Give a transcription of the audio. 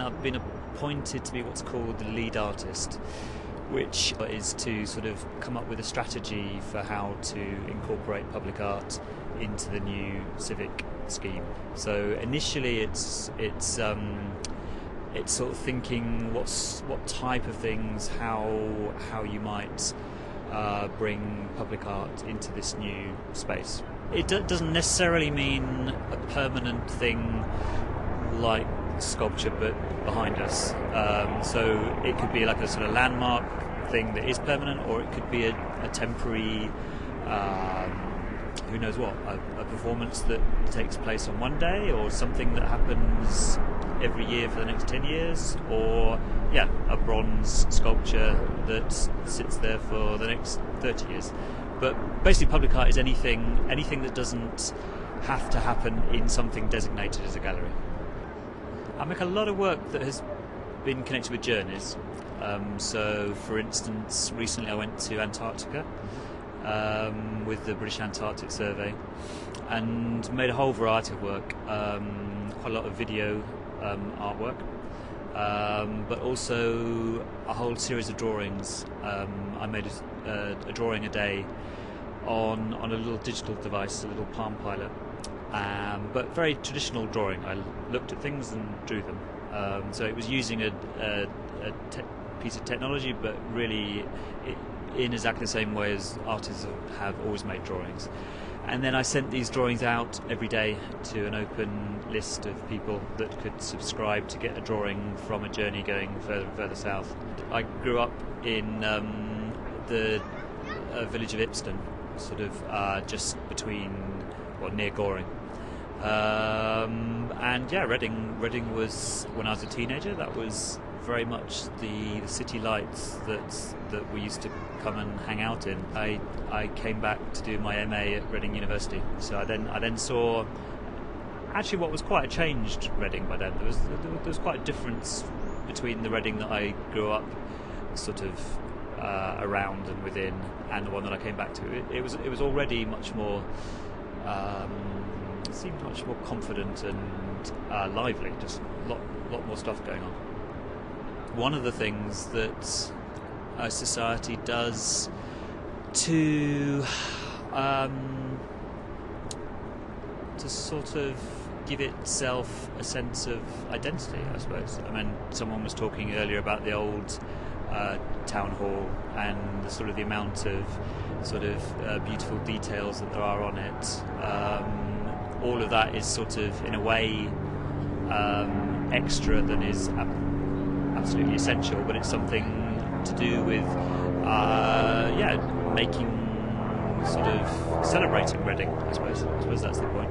I've been appointed to be what's called the lead artist, which is to sort of come up with a strategy for how to incorporate public art into the new civic scheme. So initially, it's it's um, it's sort of thinking what's what type of things, how how you might uh, bring public art into this new space. It do- doesn't necessarily mean a permanent thing like sculpture, but behind us. Um, so it could be like a sort of landmark thing that is permanent, or it could be a, a temporary. Um, who knows what a, a, performance that takes place on one day or something that happens every year for the next 10 years or yeah a bronze sculpture that sits there for the next 30 years but basically public art is anything anything that doesn't have to happen in something designated as a gallery I make a lot of work that has been connected with journeys um, so for instance recently I went to Antarctica um, with the British Antarctic Survey and made a whole variety of work, um, quite a lot of video um, artwork, um, but also a whole series of drawings. Um, I made a, a, a, drawing a day on, on a little digital device, a little Palm Pilot, um, but very traditional drawing. I looked at things and drew them. so it was using a, a, a te- piece of technology, but really in exactly the same way as artists have always made drawings. And then I sent these drawings out every day to an open list of people that could subscribe to get a drawing from a journey going further further south. I grew up in um, the uh, village of Ipsden, sort of uh, just between, well, near Goring. Um, and yeah, Reading, Reading was when I was a teenager. That was very much the, the city lights that that we used to come and hang out in. I I came back to do my MA at Reading University, so I then I then saw actually what was quite a changed Reading by then. There was there was quite a difference between the Reading that I grew up sort of uh, around and within, and the one that I came back to. It, it was it was already much more. Um, seemed much more confident and uh, lively. Just a lot, lot more stuff going on one of the things that a society does to um, to sort of give itself a sense of identity, I suppose. I mean, someone was talking earlier about the old town hall and the, sort of the amount of sort of uh, beautiful details that there are on it. Um, all of that is sort of, in a way, um, extra than is absolutely essential, but it's something to do with, uh, yeah, making sort of celebrating Reading. I suppose. I suppose that's the point.